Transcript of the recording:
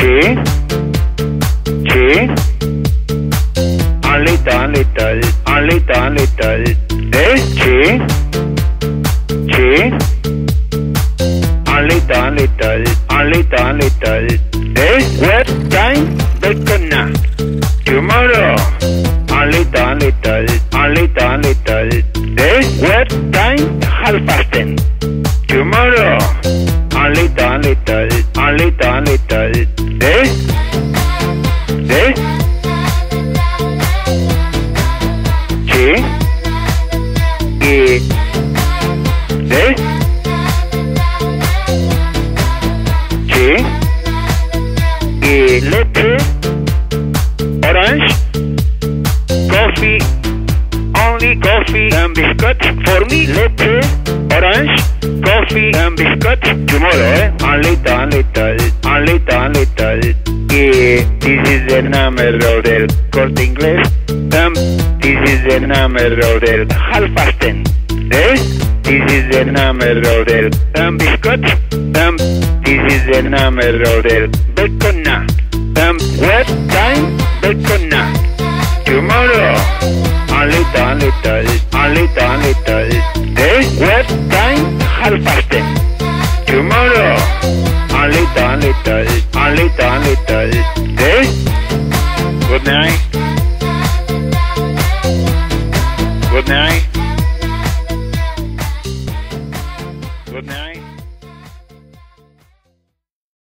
Sí. Sí. A little, little, a little, little. Eh? Sí. Sí. A little, little, a little, little. Eh? What time? Bacon. Tomorrow. A little, little, a little, little. Eh? What time? Half a little, little. Eh? Eh? Sí. Y. ¿Eh? Sí. Y leche. Orange. Coffee. Only coffee and biscuits. For me, leche. Orange. Coffee and biscuits. Tomorrow, eh? A little, little, a this is the número del corte inglés. Um, this is the número del half past ten. Eh? This is the número del um, biscuit. Um, this is the número del bacon. Um, what time? Bacon. Tomorrow. A little, a little, a little, a little. Eh? What time? Half night.